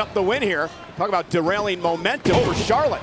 up the win here. Talk about derailing momentum for Charlotte.